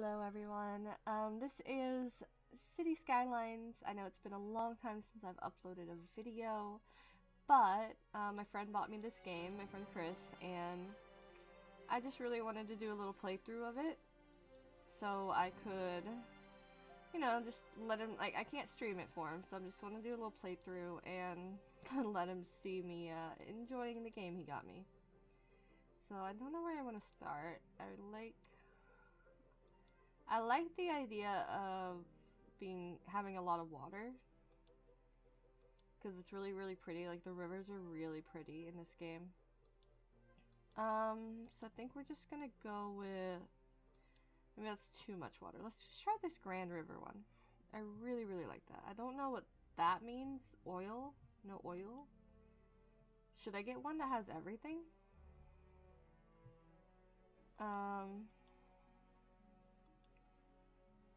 Hello everyone, um, this is City Skylines. I know it's been a long time since I've uploaded a video, but uh, my friend bought me this game, my friend Chris, and I just really wanted to do a little playthrough of it so I could, you know, just let him, like, I can't stream it for him, so I'm just want to do a little playthrough and let him see me uh, enjoying the game he got me. So I don't know where I want to start. I would like I like the idea of being having a lot of water. Because it's really really pretty. Like the rivers are really pretty in this game. Um so I think we're just gonna go with maybe that's too much water. Let's just try this Grand River one. I really really like that. I don't know what that means. Oil? No oil? Should I get one that has everything? Um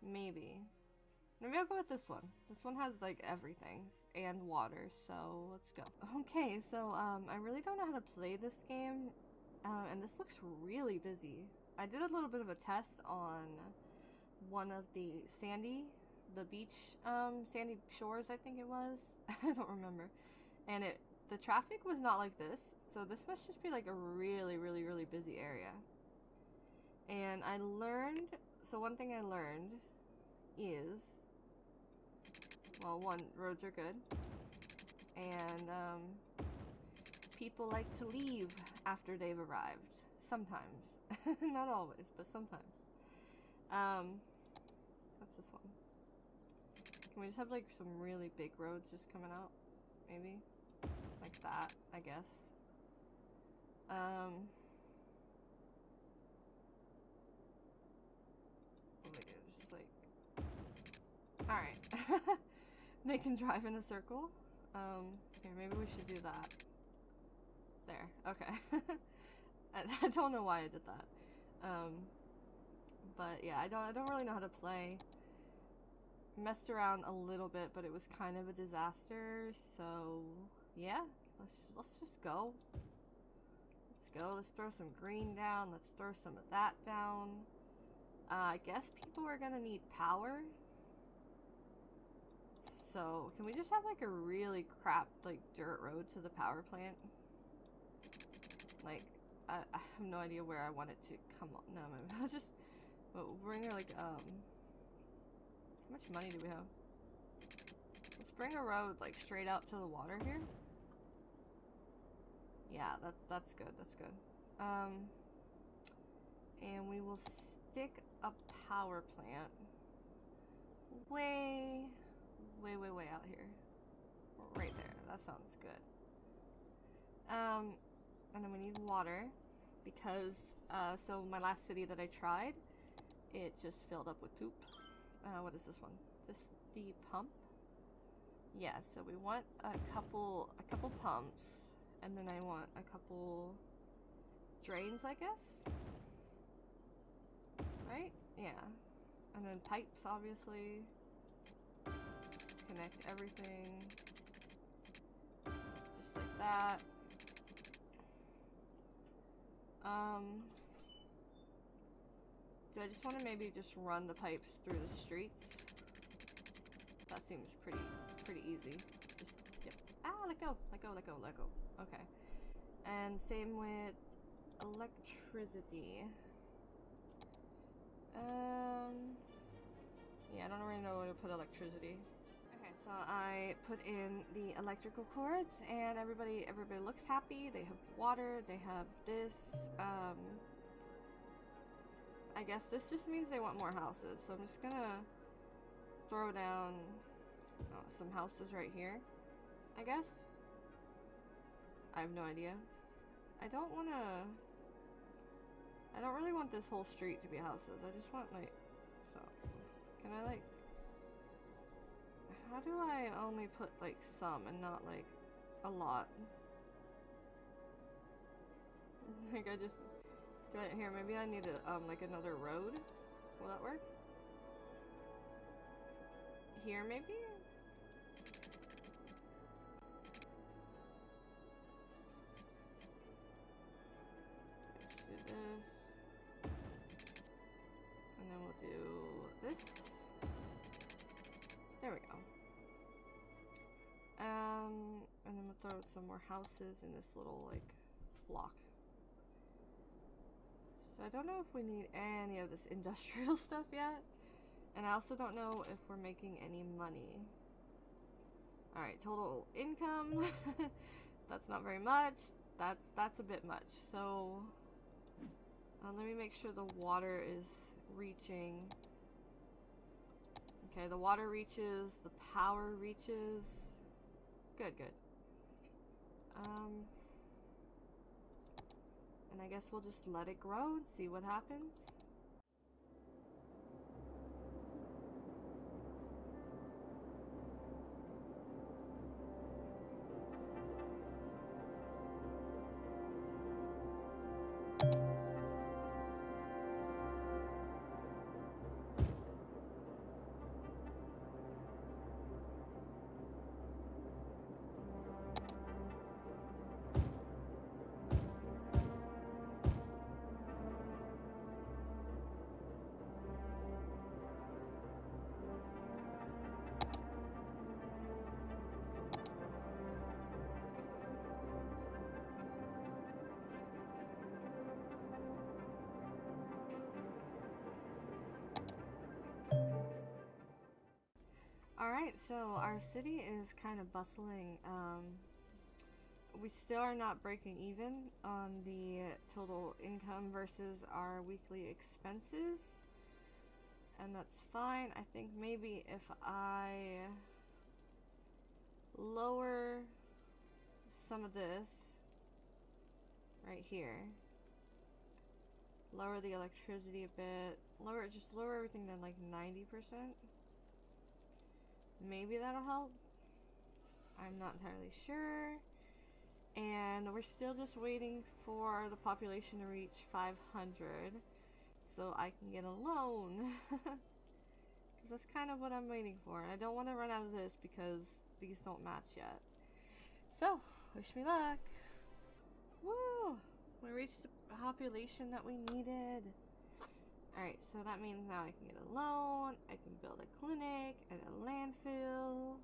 Maybe. Maybe I'll go with this one. This one has like everything and water, so let's go. Okay, so um, I really don't know how to play this game, uh, and this looks really busy. I did a little bit of a test on one of the sandy, the beach, um, sandy shores, I think it was. I don't remember. And it, the traffic was not like this, so this must just be like a really, really, really busy area. And I learned, so one thing I learned is, well, one, roads are good, and um, people like to leave after they've arrived. Sometimes. Not always, but sometimes. Um, what's this one? Can we just have like some really big roads just coming out? Maybe? Like that, I guess. Um, oh my god, just like Alright. they can drive in a circle. Um, here, maybe we should do that. There. Okay. I, I, don't know why I did that. Um, but yeah, I don't, I don't really know how to play. Messed around a little bit, but it was kind of a disaster, so yeah, let's, let's just go. Let's go, let's throw some green down, let's throw some of that down. Uh, I guess people are gonna need power so, can we just have like a really crap, like dirt road to the power plant? Like, I, I have no idea where I want it to come on. No, maybe I'll just well, bring her like, um, how much money do we have? Let's bring a road like straight out to the water here. Yeah, that's, that's good, that's good. Um, and we will stick a power plant way way, way, way out here. Right there. That sounds good. Um, and then we need water because, uh, so my last city that I tried, it just filled up with poop. Uh, what is this one? This the pump? Yeah, so we want a couple, a couple pumps, and then I want a couple drains, I guess? Right? Yeah. And then pipes, obviously connect everything. Just like that. Um, do I just want to maybe just run the pipes through the streets? That seems pretty, pretty easy. Just, yep. Ah, let go, let go, let go, let go. Okay. And same with electricity. Um, yeah, I don't really know where to put electricity. So I put in the electrical cords and everybody everybody looks happy. They have water, they have this. Um, I guess this just means they want more houses. So I'm just gonna throw down oh, some houses right here, I guess. I have no idea. I don't want to... I don't really want this whole street to be houses. I just want like... So, can I like how do I only put like some and not like a lot? Like I just do it here. Maybe I need a um like another road. Will that work? Here maybe. Some more houses in this little, like, block. So I don't know if we need any of this industrial stuff yet. And I also don't know if we're making any money. Alright, total income. that's not very much. That's that's a bit much. So uh, let me make sure the water is reaching. Okay, the water reaches, the power reaches. Good, good. I guess we'll just let it grow and see what happens. So our city is kind of bustling. Um, we still are not breaking even on the total income versus our weekly expenses. And that's fine. I think maybe if I lower some of this right here, lower the electricity a bit, lower just lower everything to like 90%. Maybe that'll help. I'm not entirely sure. And we're still just waiting for the population to reach 500 so I can get a loan. Because that's kind of what I'm waiting for. I don't want to run out of this because these don't match yet. So, wish me luck. Woo! We reached the population that we needed. Alright, so that means now I can get a loan, I can build a clinic and a landfill.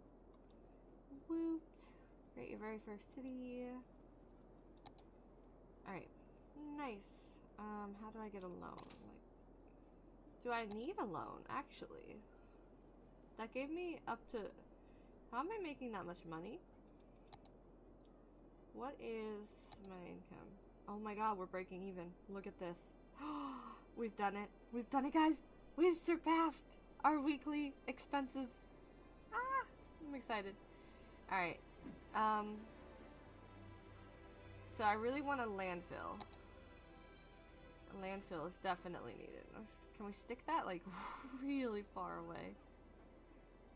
Woot. Create your very first city. Alright, nice. Um, how do I get a loan? Like, do I need a loan, actually? That gave me up to... How am I making that much money? What is my income? Oh my god, we're breaking even. Look at this. We've done it. We've done it, guys. We've surpassed our weekly expenses. Ah, I'm excited. All right. Um. So I really want a landfill. A landfill is definitely needed. Can we stick that like really far away?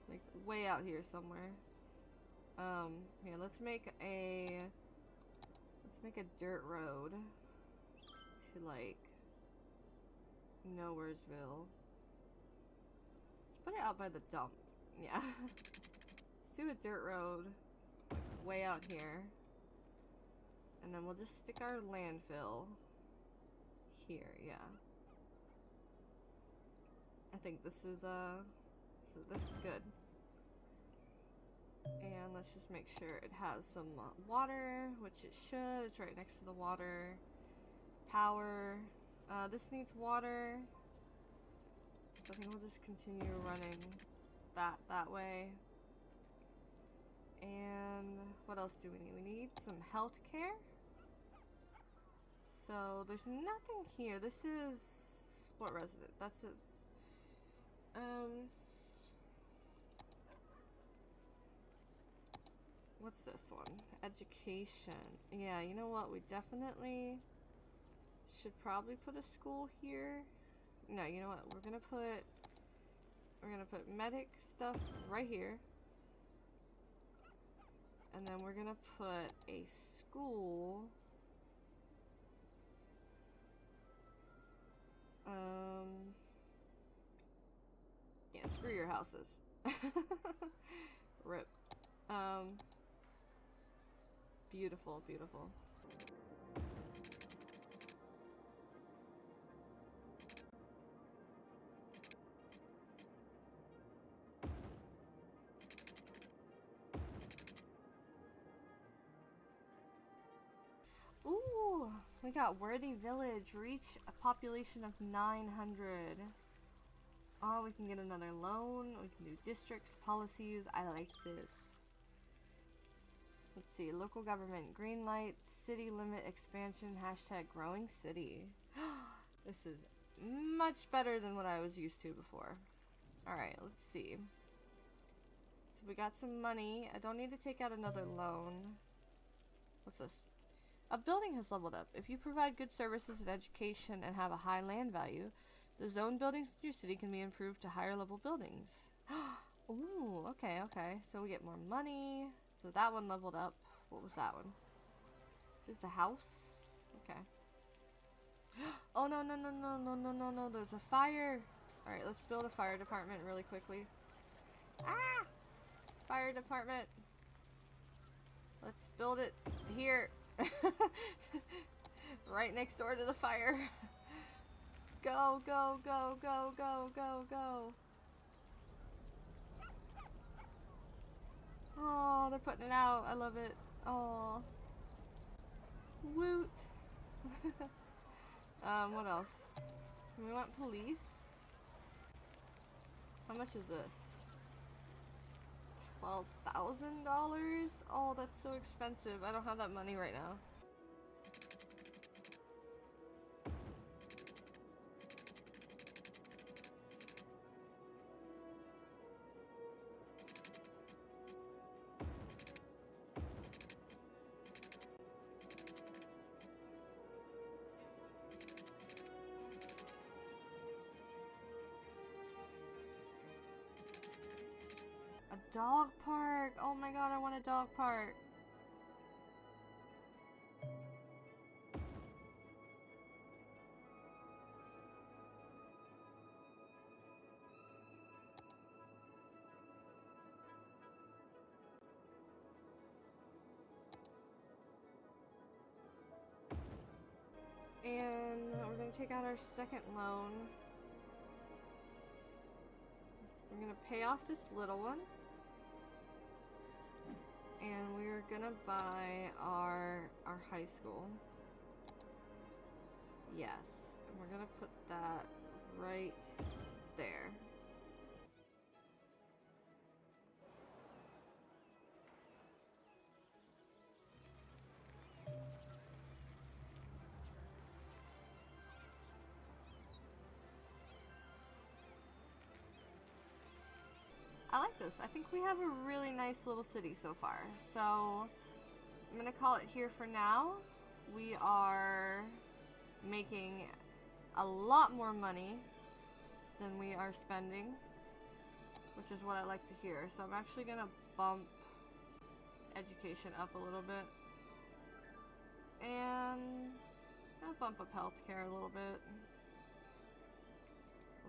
Like way out here somewhere. Um, here, let's make a let's make a dirt road to like Nowheresville. Let's put it out by the dump. Yeah. Let's do a dirt road way out here. And then we'll just stick our landfill here, yeah. I think this is, uh, so this is good. And let's just make sure it has some uh, water, which it should. It's right next to the water. Power. Uh, this needs water. So I think we'll just continue running that that way. And what else do we need? We need some health care. So there's nothing here. This is what resident? That's it. Um What's this one? Education. Yeah, you know what? We definitely should probably put a school here. No, you know what? We're gonna put we're gonna put medic stuff right here. And then we're gonna put a school. Um Yeah, screw your houses. Rip. Um Beautiful, beautiful. We got Worthy Village. Reach a population of 900. Oh, we can get another loan. We can do districts, policies. I like this. Let's see. Local government. Green lights. City limit expansion. Hashtag growing city. this is much better than what I was used to before. Alright, let's see. So we got some money. I don't need to take out another loan. What's this? A building has leveled up. If you provide good services and education and have a high land value, the zone buildings in your city can be improved to higher level buildings. Ooh, okay, okay. So we get more money. So that one leveled up. What was that one? Just a house? Okay. Oh no, no, no, no, no, no, no, no. There's a fire. Alright, let's build a fire department really quickly. Ah! Fire department. Let's build it here. right next door to the fire. Go, go, go, go, go, go, go. Oh, they're putting it out. I love it. Oh. Woot. um, what else? We want police. How much is this? $12,000? Oh, that's so expensive. I don't have that money right now. Dog park. Oh my god, I want a dog park. And we're going to take out our second loan. We're going to pay off this little one and we're gonna buy our our high school. Yes, and we're gonna put that right there. I like this. I think we have a really nice little city so far. So I'm going to call it here for now. We are making a lot more money than we are spending, which is what I like to hear. So I'm actually going to bump education up a little bit. And I'll bump up healthcare a little bit.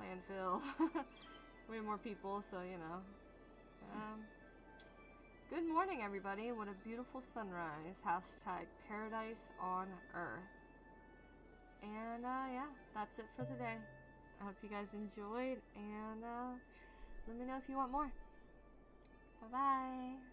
Landfill. way more people, so you know. Um, good morning, everybody. What a beautiful sunrise. Hashtag paradise on earth. And uh, yeah, that's it for today. I hope you guys enjoyed, and uh, let me know if you want more. Bye bye.